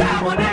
someone else.